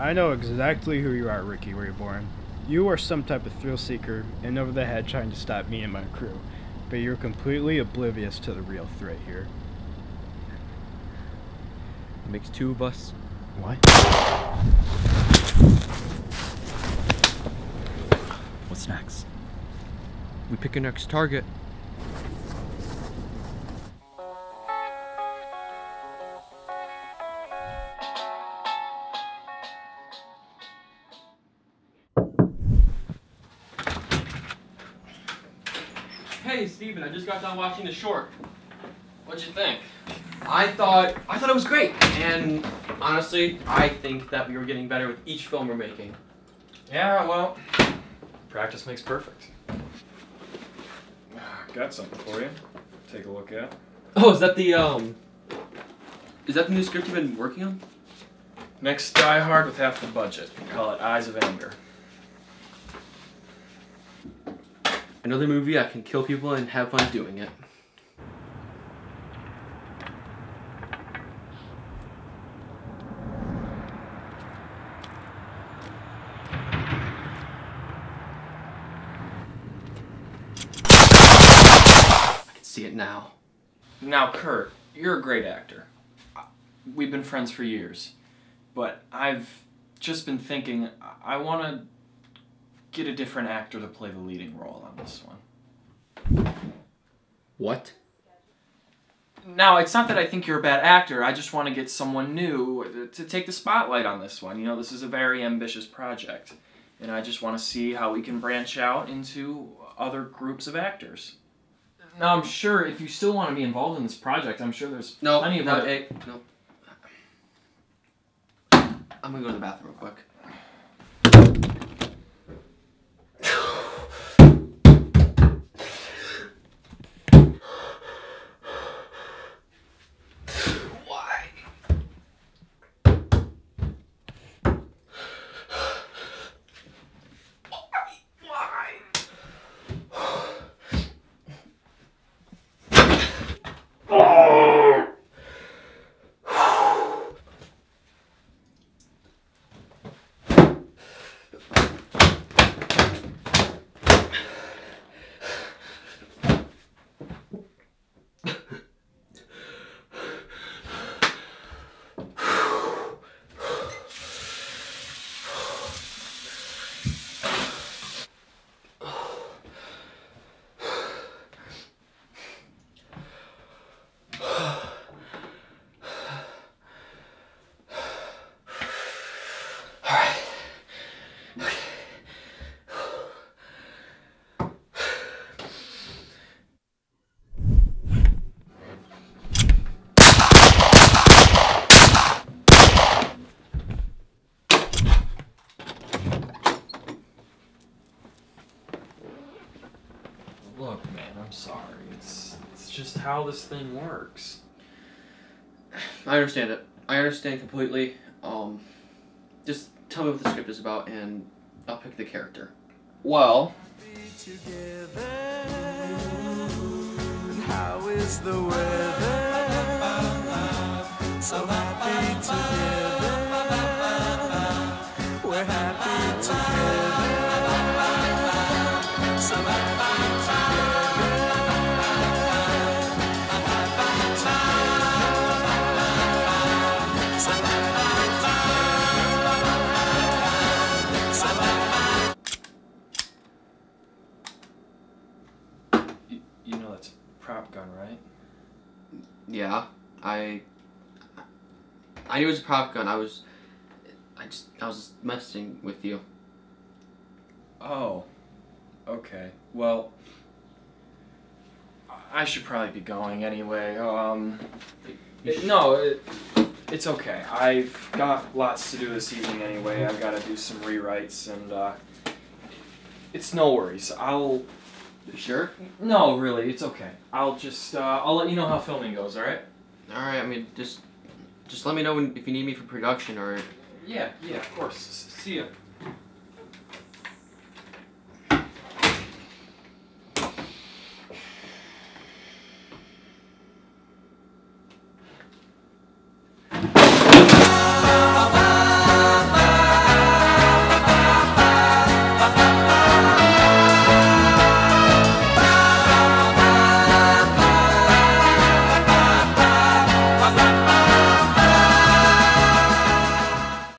I know exactly who you are, Ricky Reborn. You are born. You are some type of thrill seeker and over the head trying to stop me and my crew, but you're completely oblivious to the real threat here. makes two of us. What? What's next? We pick our next target. Hey, Steven, I just got done watching the short. What'd you think? I thought I thought it was great, and honestly, I think that we were getting better with each film we're making. Yeah, well, practice makes perfect. Got something for you. Take a look at. Oh, is that the um? Is that the new script you've been working on? Next Die Hard with half the budget. Call it Eyes of Anger. Another movie I can kill people and have fun doing it. I can see it now. Now, Kurt, you're a great actor. We've been friends for years, but I've just been thinking I want to get a different actor to play the leading role on this one. What? Now, it's not that I think you're a bad actor. I just want to get someone new to take the spotlight on this one. You know, this is a very ambitious project. And I just want to see how we can branch out into other groups of actors. Now, I'm sure if you still want to be involved in this project, I'm sure there's No, plenty of no, other... hey, no. I'm gonna go to the bathroom real quick. I'm sorry. It's, it's just how this thing works. I understand it. I understand completely. Um, just tell me what the script is about, and I'll pick the character. Well, how is the weather? So happy together. We're happy together. You, you know that's a prop gun, right? Yeah, I. I knew it was a prop gun. I was. I just. I was just messing with you. Oh, okay. Well, I should probably be going anyway. Um, it- no, it, it's okay. I've got lots to do this evening anyway. I've got to do some rewrites, and uh, it's no worries. I'll. You sure? No, really, it's okay. I'll just. Uh, I'll let you know how filming goes. All right? All right. I mean, just. Just let me know when, if you need me for production or Yeah. Yeah. Of course. See ya.